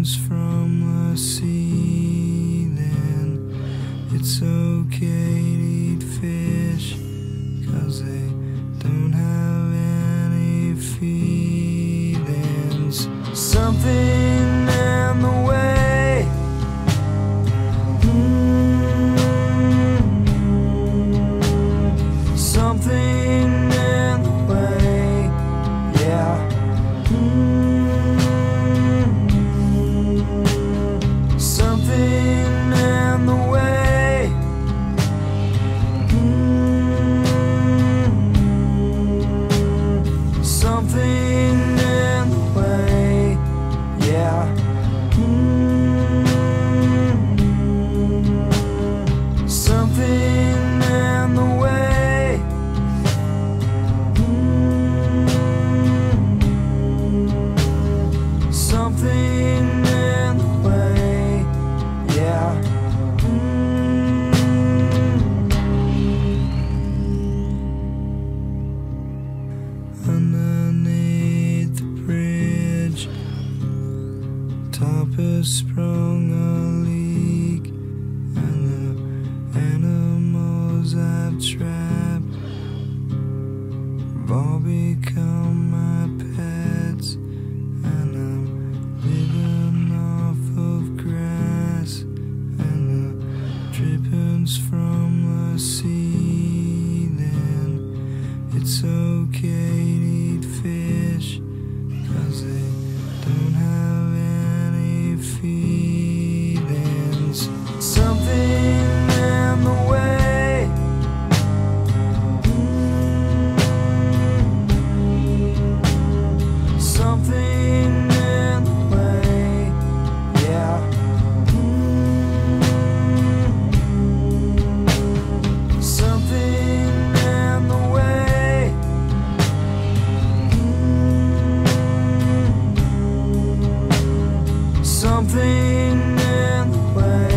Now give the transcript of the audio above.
bones from the ceiling. It's okay to eat fish. something. paper sprung a leak, and the animals I've trapped have all become my. something in the way.